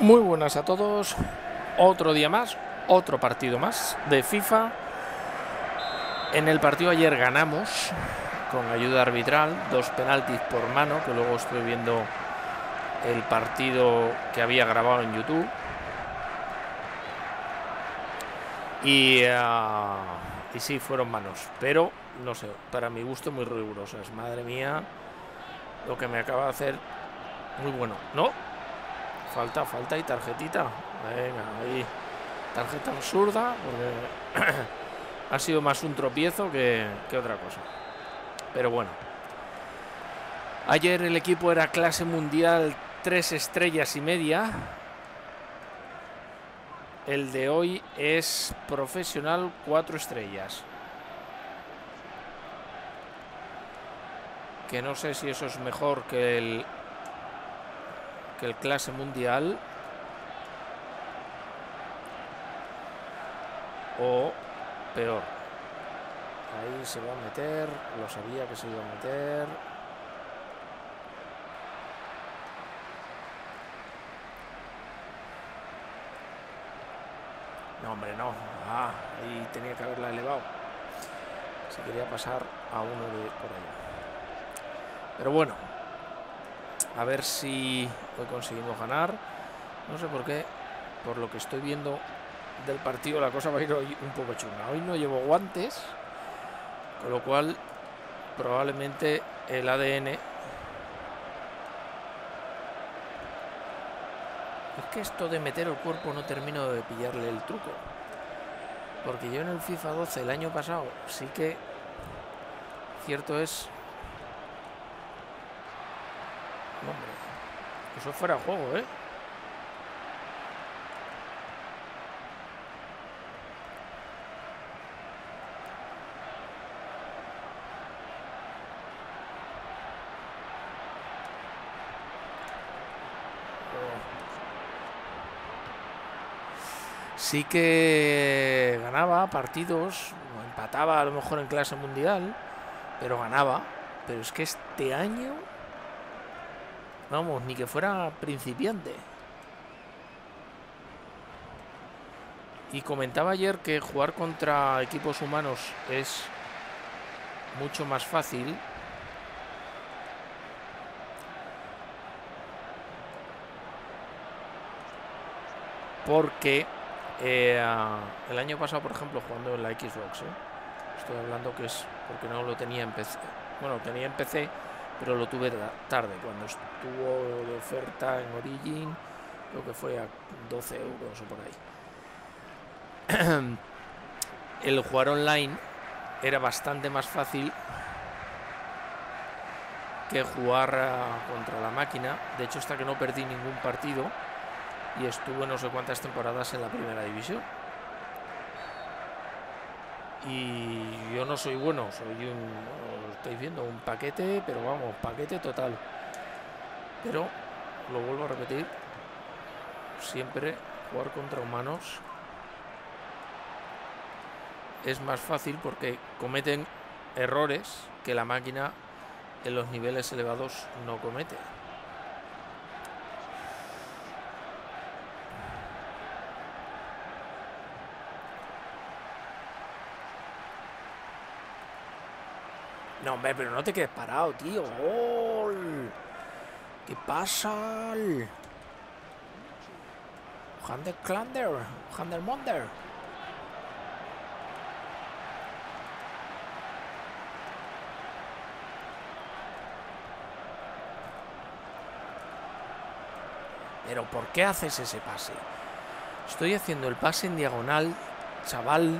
Muy buenas a todos. Otro día más, otro partido más de FIFA. En el partido ayer ganamos con ayuda arbitral, dos penaltis por mano, que luego estoy viendo el partido que había grabado en YouTube. Y, y sí, fueron manos, pero no sé, para mi gusto muy rigurosas. Madre mía, lo que me acaba de hacer muy bueno. ¿No? Falta, falta y tarjetita. Venga, ahí. Tarjeta absurda, ha sido más un tropiezo que, que otra cosa. Pero bueno. Ayer el equipo era clase mundial tres estrellas y media. El de hoy es profesional cuatro estrellas. Que no sé si eso es mejor que el el clase mundial o peor. Ahí se va a meter, lo sabía que se iba a meter. No, hombre, no. Ah, ahí tenía que haberla elevado. Si quería pasar a uno de por allá. Pero bueno, a ver si hoy conseguimos ganar. No sé por qué, por lo que estoy viendo del partido, la cosa va a ir hoy un poco chunga. Hoy no llevo guantes, con lo cual probablemente el ADN... Es que esto de meter el cuerpo no termino de pillarle el truco. Porque yo en el FIFA 12 el año pasado sí que... Cierto es Hombre, eso fuera juego, ¿eh? Sí que ganaba partidos, empataba a lo mejor en clase mundial, pero ganaba. Pero es que este año Ni que fuera principiante. Y comentaba ayer que jugar contra equipos humanos es mucho más fácil. Porque eh, el año pasado, por ejemplo, jugando en la Xbox, ¿eh? estoy hablando que es porque no lo tenía en PC. Bueno, tenía en PC pero lo tuve tarde, cuando estuvo de oferta en Origin, creo que fue a 12 euros o por ahí. El jugar online era bastante más fácil que jugar contra la máquina. De hecho, hasta que no perdí ningún partido y estuve no sé cuántas temporadas en la primera división y yo no soy bueno, soy un, estáis viendo, un paquete, pero vamos, paquete total. Pero, lo vuelvo a repetir, siempre jugar contra humanos es más fácil porque cometen errores que la máquina en los niveles elevados no comete. Hombre, pero no te quedes parado, tío. ¿Qué pasa? Hander Klander. Hander Monder. Pero ¿por qué haces ese pase? Estoy haciendo el pase en diagonal, chaval,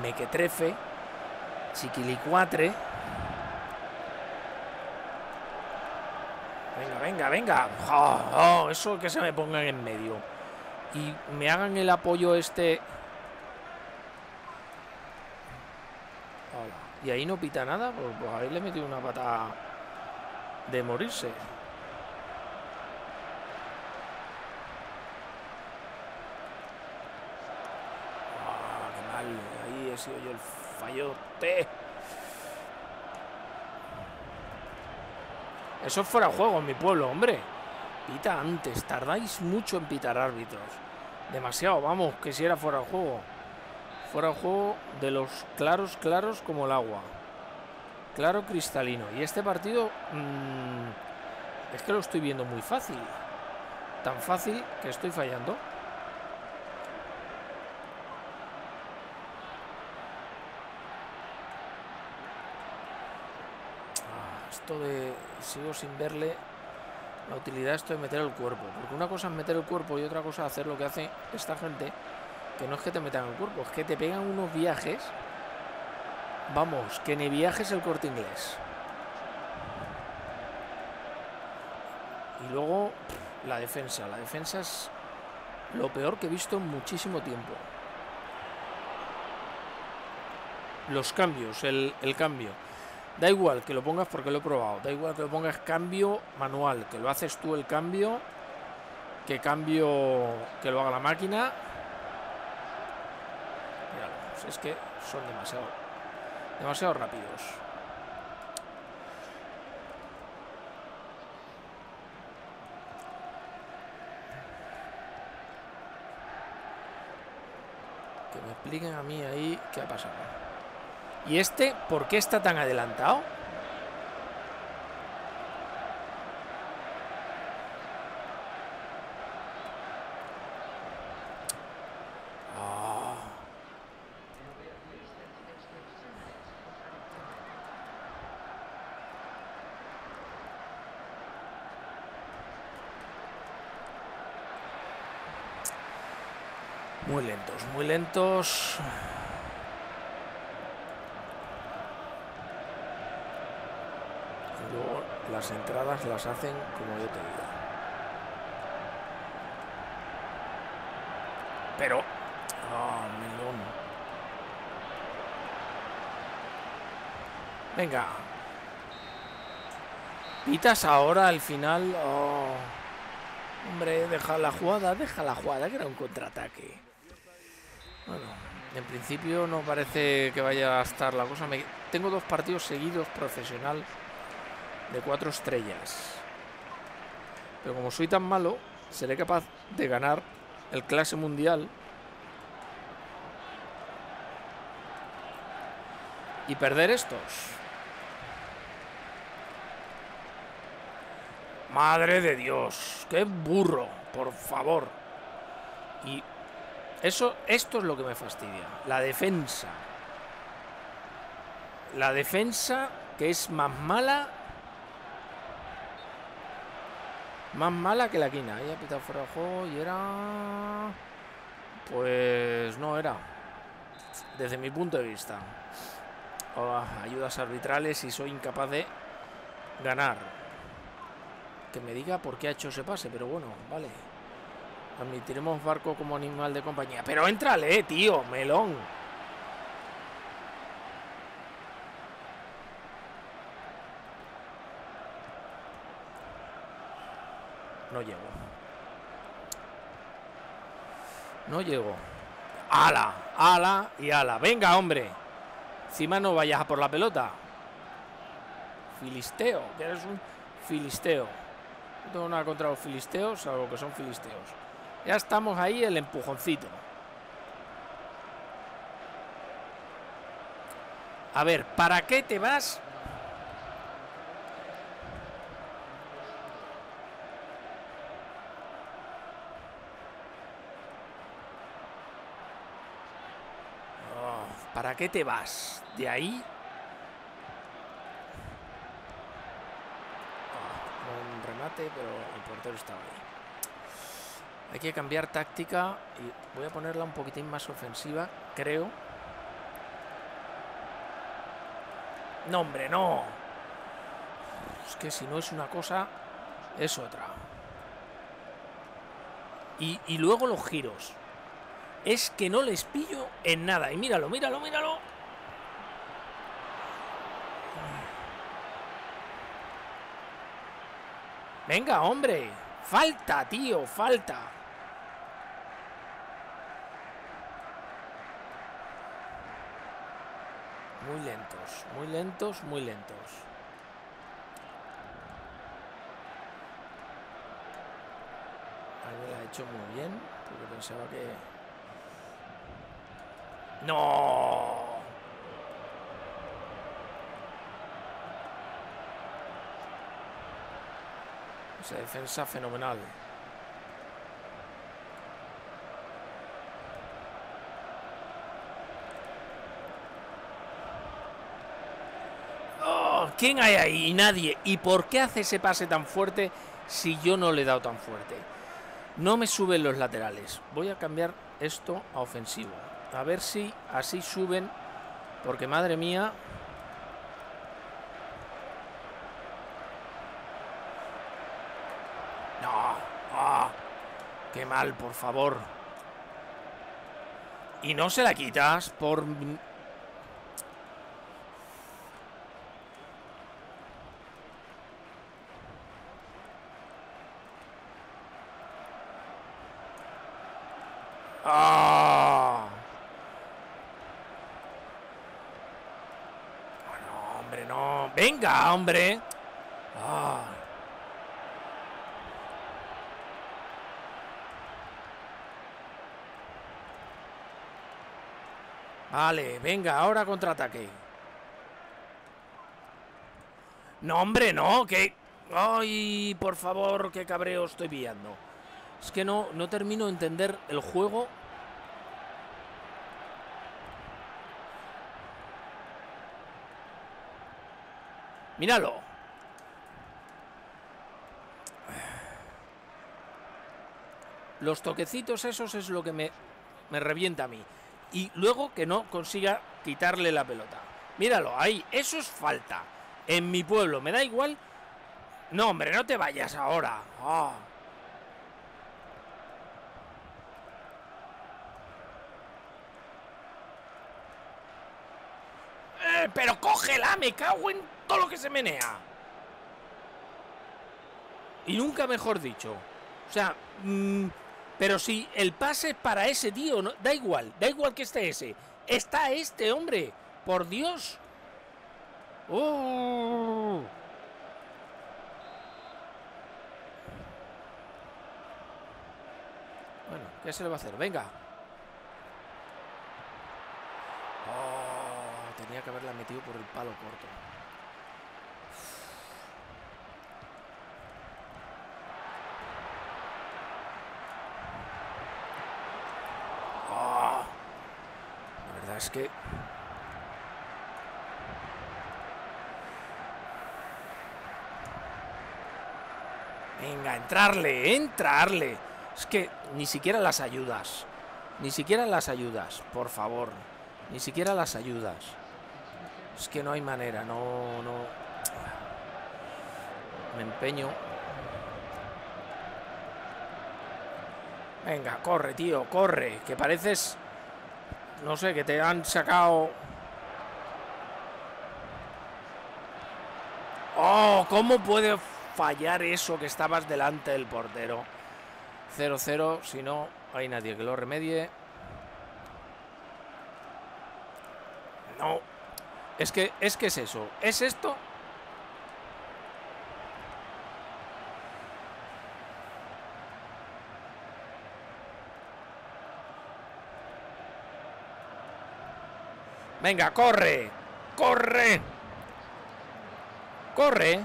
mequetrefe, chiquilicuatre. Venga, venga. Oh, eso que se me pongan en medio. Y me hagan el apoyo este. Y ahí no pita nada, pues, pues ahí le metí una pata de morirse. Ah, qué mal. Ahí he sido yo el fallote. Eso fuera juego en mi pueblo, hombre. Pita antes. Tardáis mucho en pitar árbitros. Demasiado, vamos, que si era fuera de juego. Fuera de juego de los claros, claros como el agua. Claro, cristalino. Y este partido mmm, es que lo estoy viendo muy fácil. Tan fácil que estoy fallando. Ah, de... Sigo sin verle la utilidad esto de meter el cuerpo. Porque una cosa es meter el cuerpo y otra cosa es hacer lo que hace esta gente. Que no es que te metan el cuerpo, es que te pegan unos viajes. Vamos, que ni viajes el corte inglés. Y luego la defensa. La defensa es lo peor que he visto en muchísimo tiempo. Los cambios, el cambio. Da igual que lo pongas porque lo he probado. Da igual que lo pongas cambio manual, que lo haces tú el cambio, que cambio que lo haga la máquina. Míralo, es que son demasiado, demasiado rápidos. Que me expliquen a mí ahí qué ha pasado. ¿Y este por qué está tan adelantado? Ah. Muy lentos, muy lentos. Luego las entradas las hacen como yo te digo. Pero... Melón. Venga. Pitas ahora al final. Oh. Hombre, deja la jugada, deja la jugada, que era un contraataque. Bueno, en principio no parece que vaya a estar la cosa. Me... Tengo dos partidos seguidos profesional de cuatro estrellas. Pero como soy tan malo, seré capaz de ganar el clase mundial. Y perder estos. Madre de Dios, qué burro, por favor. Y eso, esto es lo que me fastidia. La defensa. La defensa que es más mala Más mala que la quina. Ha pitado fuera de juego y era... Pues no era. Desde mi punto de vista. Oh, ayudas arbitrales y soy incapaz de ganar. Que me diga por qué ha hecho ese pase, pero bueno, vale. Admitiremos barco como animal de compañía. Pero entrale, tío, melón. No llego. No llego. ¡Ala! ¡Ala! Y ala. ¡Venga, hombre! Encima no vayas a por la pelota. Filisteo. Que eres un filisteo. No tengo nada contra los filisteos, salvo que son filisteos. Ya estamos ahí, el empujoncito. A ver, ¿para qué te vas ¿Para qué te vas? De ahí. Oh, un remate, pero el portero estaba ahí. Hay que cambiar táctica y voy a ponerla un poquitín más ofensiva, creo. No, hombre, no. Es que si no es una cosa, es otra. Y luego los giros es que no les pillo en nada. Y míralo, míralo, míralo. Venga, hombre. Falta, tío, falta. Muy lentos, muy lentos, muy lentos. hecho muy bien, porque pensaba que... ¡No! Esa defensa fenomenal. Oh, ¿Quién hay ahí? Nadie. ¿Y por qué hace ese pase tan fuerte si yo no le he dado tan fuerte? No me suben los laterales. Voy a cambiar esto a ofensivo. A ver si así suben. Porque madre mía. No. Ah, qué mal, por favor. Y no se la quitas por... ¡Ah! No, no. Venga, hombre. Ah. Vale, venga, ahora contraataque. No, hombre, no, que... Ay, por favor, qué cabreo estoy viendo. Es que no, no termino de entender el juego. Míralo. Los toquecitos esos es lo que me, me revienta a mí. Y luego que no consiga quitarle la pelota. Míralo, ahí, eso es falta. En mi pueblo, me da igual. No, hombre, no te vayas ahora. Ah. Pero cógela, me cago en todo lo que se menea. Y nunca mejor dicho. O sea, mmm, pero si el pase es para ese tío, no, da igual, da igual que esté ese. Está este hombre, por Dios. Oh. Bueno, ¿qué se le va a hacer? Venga. Oh, tenía que haberla metido por el palo corto. Oh, la verdad es que Venga, entrarle, entrarle. Es que ni siquiera las ayudas. Ni siquiera las ayudas, por favor. Ni siquiera las ayudas. Es que no hay manera, no, no. Me empeño. Venga, corre, tío, corre. Que pareces. No sé, que te han sacado. Oh, ¿cómo puede fallar eso que estabas delante del portero? 0-0, si no hay nadie que lo remedie. No. Es que es que es eso. ¿Es esto? Venga, corre. Corre. Corre.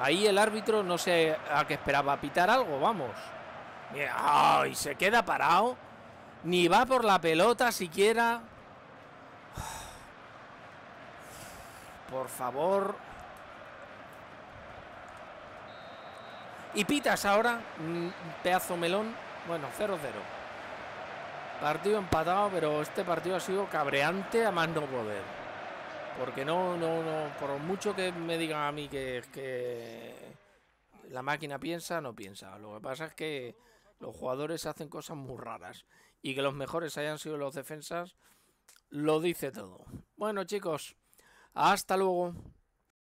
Ahí el árbitro no sé a qué esperaba pitar algo, vamos. ¡Ay! Se queda parado. Ni va por la pelota siquiera. Por favor. Y pitas ahora. Pedazo melón. Bueno, 0-0. Partido empatado, pero este partido ha sido cabreante a más no poder. Porque no, no, no, por mucho que me digan a mí que la máquina piensa, no piensa. Lo que pasa es que los jugadores hacen cosas muy raras. Y que los mejores hayan sido los defensas, lo dice todo. Bueno, chicos, hasta luego.